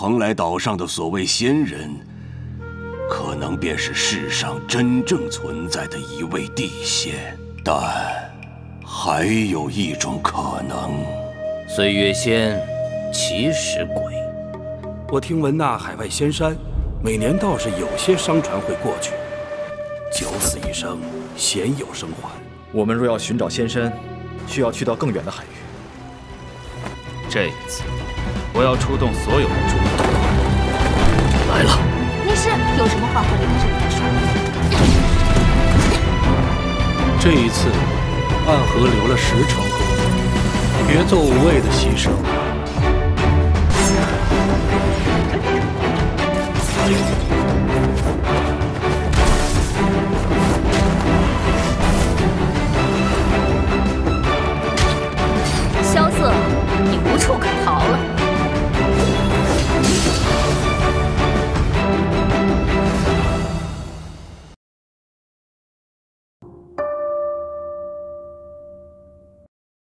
蓬莱岛上的所谓仙人，可能便是世上真正存在的一位地仙。但还有一种可能，岁月仙，其实鬼。我听闻那海外仙山，每年倒是有些商船会过去。九死一生，鲜有生还。我们若要寻找仙山，需要去到更远的海域。这一次，我要出动所有的主力，来了。你是有什么话和留着再说。这一次，暗河留了十成功，别做无谓的牺牲。萧瑟，你无处可逃了。